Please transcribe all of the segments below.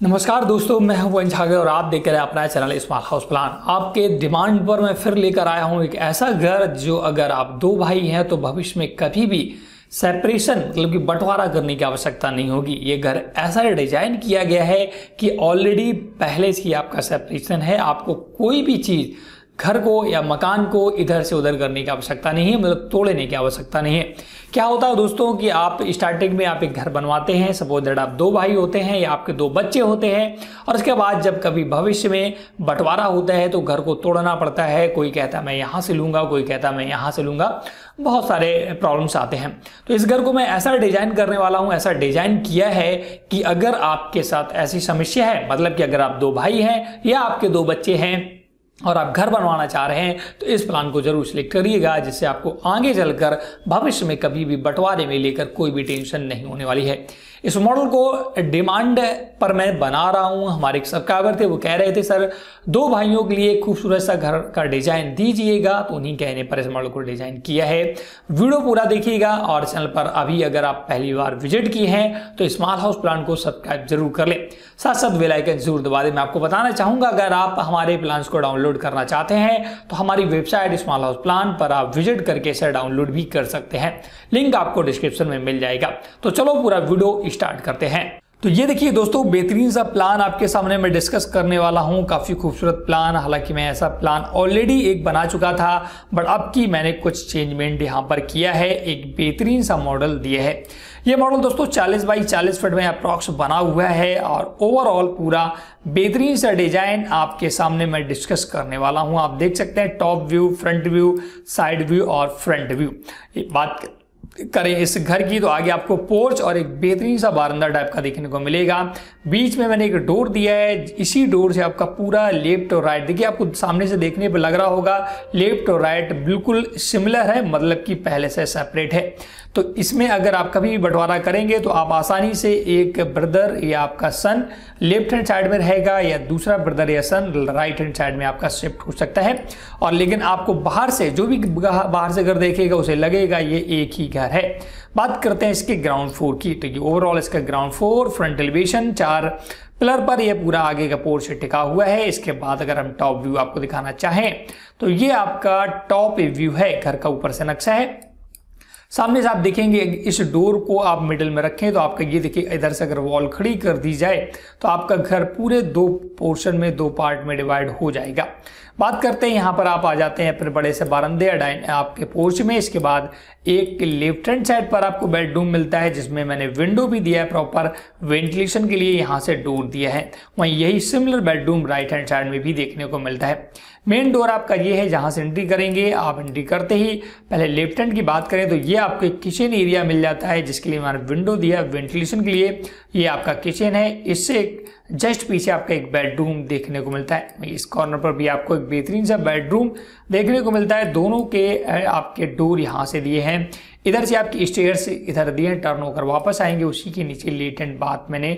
नमस्कार दोस्तों, मैं हूँ वंश और आप देख रहे हैं अपना चैनल स्मार्ट हाउस प्लान आपके डिमांड पर मैं फिर लेकर आया हूँ एक ऐसा घर जो अगर आप दो भाई हैं तो भविष्य में कभी भी सेपरेशन मतलब कि बंटवारा करने की आवश्यकता नहीं होगी। ये घर ऐसा डिज़ाइन किया गया है कि ऑलरेडी पहले से ही आपका सेपरेशन है। आपको कोई भी चीज़ घर को या मकान को इधर से उधर करने की आवश्यकता नहीं है मतलब तोड़ने की आवश्यकता नहीं है। क्या होता है दोस्तों कि आप स्टार्टिंग में आप एक घर बनवाते हैं सपोज़ दैट आप दो भाई होते हैं या आपके दो बच्चे होते हैं, और उसके बाद जब कभी भविष्य में बंटवारा होता है तो घर को तोड़ना पड़ता है, कोई कहता मैं यहाँ से लूँगा कोई कहता मैं यहाँ से लूँगा बहुत सारे प्रॉब्लम्स आते हैं। तो इस घर को मैं ऐसा डिज़ाइन करने वाला हूँ, ऐसा डिज़ाइन किया है कि अगर आपके साथ ऐसी समस्या है मतलब कि अगर आप दो भाई हैं या आपके दो बच्चे हैं और आप घर बनवाना चाह रहे हैं तो इस प्लान को ज़रूर सिलेक्ट करिएगा, जिससे आपको आगे चलकर भविष्य में कभी भी बंटवारे में लेकर कोई भी टेंशन नहीं होने वाली है। इस मॉडल को डिमांड पर मैं बना रहा हूँ। हमारे एक सब्सक्राइबर थे, वो कह रहे थे, सर, दो भाइयों के लिए खूबसूरत सा घर का डिज़ाइन दीजिएगा। तो उन्हीं कहने पर इस मॉडल को डिज़ाइन किया है। वीडियो पूरा देखिएगा और चैनल पर अभी अगर आप पहली बार विज़िट किए हैं तो स्मार्ट हाउस प्लान को सब्सक्राइब ज़रूर कर लें। साथ साथ बेलाइकन ज़रूर दबा दें। मैं आपको बताना चाहूँगा, अगर आप हमारे प्लान को डाउनलोड करना चाहते हैं तो हमारी वेबसाइट स्मॉल हाउस प्लान पर आप विज़िट करके इसे डाउनलोड भी कर सकते हैं। लिंक आपको डिस्क्रिप्शन में मिल जाएगा। तो चलो पूरा वीडियो स्टार्ट करते हैं। तो ये देखिए दोस्तों, बेहतरीन सा प्लान आपके सामने मैं डिस्कस करने वाला हूँ। काफ़ी खूबसूरत प्लान हालाँकि मैं ऐसा प्लान ऑलरेडी एक बना चुका था बट अब की मैंने कुछ चेंजमेंट यहाँ पर किया है, एक बेहतरीन सा मॉडल दिया है। ये मॉडल दोस्तों 40 बाई 40 फीट में अप्रॉक्स बना हुआ है और ओवरऑल पूरा बेहतरीन सा डिज़ाइन आपके सामने मैं डिस्कस करने वाला हूँ। आप देख सकते हैं top view front view side view और फ्रंट व्यू बात करें इस घर की तो आगे आपको पोर्च और एक बेहतरीन सा बारंदा टाइप का देखने को मिलेगा। बीच में मैंने एक डोर दिया है, इसी डोर से आपका पूरा लेफ़्ट और राइट, देखिए आपको सामने से देखने पर लग रहा होगा, लेफ़्ट और राइट बिल्कुल सिमिलर है मतलब कि पहले से सेपरेट है। तो इसमें अगर आप कभी भी बंटवारा करेंगे तो आप आसानी से एक ब्रदर या आपका सन लेफ़्ट हैंड साइड में रहेगा, या दूसरा ब्रदर या सन राइट हैंड साइड में आपका शिफ्ट हो सकता है। और लेकिन आपको बाहर से, जो भी बाहर से घर देखेगा, उसे लगेगा, ये एक ही घर है। बात करते हैं इसके ग्राउंड फ्लोर की तो ये ओवरऑल इसका ग्राउंड फ्लोर फ्रंट एलिवेशन चार पिलर पर यह पूरा आगे का पोर्च टिका हुआ है। इसके बाद अगर हम टॉप व्यू आपको दिखाना चाहें तो ये आपका टॉप व्यू है। घर का ऊपर से नक्शा है। सामने से आप देखेंगे, इस डोर को आप मिडिल में रखें तो आपका ये देखिए, इधर से अगर वॉल खड़ी कर दी जाए तो आपका घर पूरे दो पोर्शन में, दो पार्ट में डिवाइड हो जाएगा। बात करते हैं, यहाँ पर आप आ जाते हैं अपने बड़े से बारंदे आपके पोर्च में। इसके बाद एक लेफ़्ट हैंड साइड पर आपको बेडरूम मिलता है, जिसमें मैंने विंडो भी दिया है प्रॉपर, वेंटिलेशन के लिए यहाँ से डोर दिया है। वहीं यही similar bedroom right hand side में भी देखने को मिलता है। मेन डोर आपका ये है, जहाँ से एंट्री करेंगे, आप एंट्री करते ही पहले लेफ़्ट हैंड की बात करें तो ये आपको किचन एरिया मिल जाता है, जिसके लिए मैंने विंडो दिया वेंटिलेशन के लिए। ये आपका किचन है, इससे जस्ट पीछे आपका एक बेडरूम देखने को मिलता है। इस कॉर्नर पर भी आपको एक बेहतरीन सा बेडरूम देखने को मिलता है। दोनों के आपके डोर यहाँ से दिए हैं। इधर से आपकी स्टेयर इधर दिए हैं। टर्न होकर वापस आएँगे। उसी के नीचे लेटेंट बात मैंने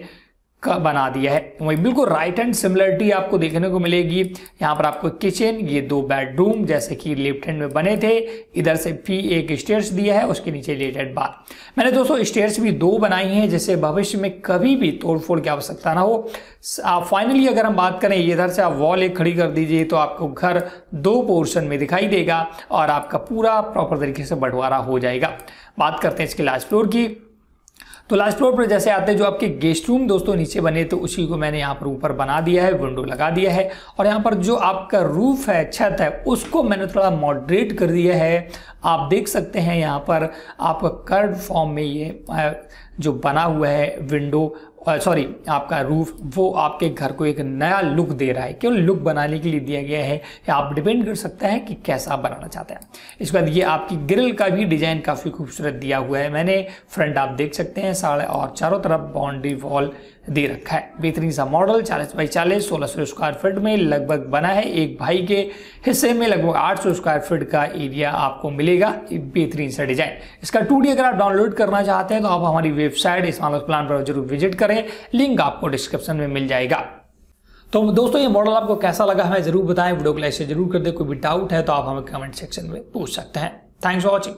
का बना दिया है। वही बिल्कुल राइट हैंड सिमिलरिटी आपको देखने को मिलेगी। यहाँ पर आपको किचन ये दो बेडरूम जैसे कि लेफ़्ट हैंड में बने थे, इधर से भी एक स्टेयर्स दिया है, उसके नीचे लेटेड बात मैंने दोस्तों स्टेयर्स भी दो बनाई हैं, जिससे भविष्य में कभी भी तोड़फोड़ की आवश्यकता ना हो। आप फाइनली अगर हम बात करें इधर से आप वॉल एक खड़ी कर दीजिए तो आपको घर दो पोर्शन में दिखाई देगा, और आपका पूरा प्रॉपर तरीके से बंटवारा हो जाएगा। बात करते हैं इसके लास्ट फ्लोर की। तो लास्ट फ्लोर पर जैसे आते हैं, जो आपके गेस्ट रूम दोस्तों नीचे बने तो उसी को मैंने यहाँ पर ऊपर बना दिया है विंडो लगा दिया है। और यहाँ पर जो आपका रूफ है, छत है, उसको मैंने थोड़ा मॉडरेट कर दिया है। आप देख सकते हैं यहाँ पर आपका कर्व फॉर्म में ये जो बना हुआ है विंडो सॉरी आपका रूफ वो आपके घर को एक नया लुक दे रहा है। क्यों लुक बनाने के लिए दिया गया है? आप डिपेंड कर सकते हैं कि कैसा आप बनाना चाहते हैं। इसके बाद ये आपकी ग्रिल का भी डिज़ाइन काफ़ी खूबसूरत दिया हुआ है। मैंने फ्रंट आप देख सकते हैं साढ़े और चारों तरफ़ बाउंड्री वॉल दे रखा है। बेहतरीन सा मॉडल चालीस बाई चालीस, सोलह सौ स्क्वायर फीट में लगभग बना है। एक भाई के हिस्से में लगभग आठ सौ स्क्वायर फीट का एरिया आपको मिलेगा। बेहतरीन सा डिज़ाइन इसका टू अगर आप डाउनलोड करना चाहते हैं तो आप हमारी वेबसाइट इस प्लान पर ज़रूर विज़िट करें। लिंक आपको डिस्क्रिप्शन में मिल जाएगा। तो दोस्तों, ये मॉडल आपको कैसा लगा हमें ज़रूर बताएँ। वीडियो को लाइक से ज़रूर कर दे। कोई भी डाउट है तो आप हमें कमेंट सेक्शन में पूछ सकते हैं। Thanks for watching